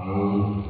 Amen.